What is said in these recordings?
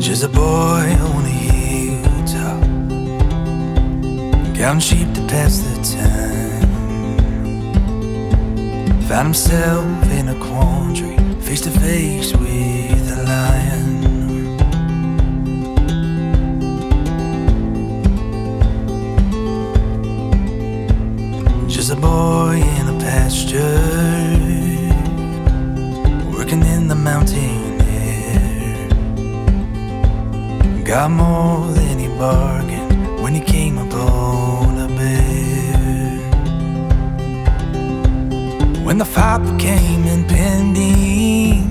Just a boy on a hilltop, counting sheep to pass the time. Found himself in a quandary, face to face with a lion. Just a boy in a pasture, Got more than he bargained when he came upon a bear. When the fight became impending,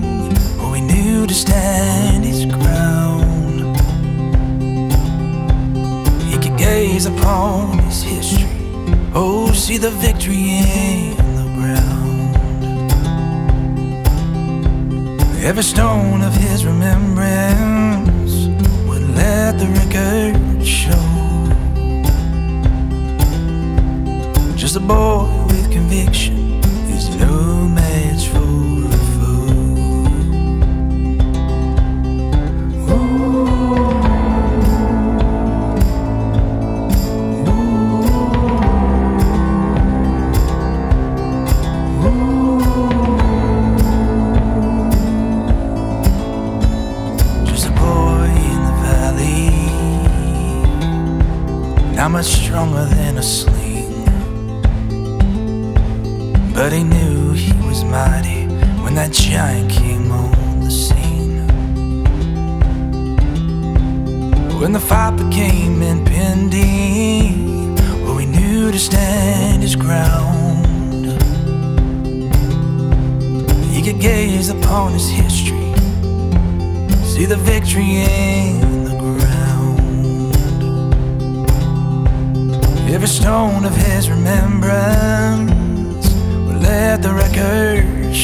oh, he knew to stand his ground. He could gaze upon his history, oh, see the victory in the ground. Every stone of his remembrance let the record show. Just a boy with conviction not much stronger than a sling. But he knew he was mighty when that giant came on the scene. When the fight became impending, well, he knew to stand his ground. He could gaze upon his history, see the victory in Every stone of his remembrance will let the record.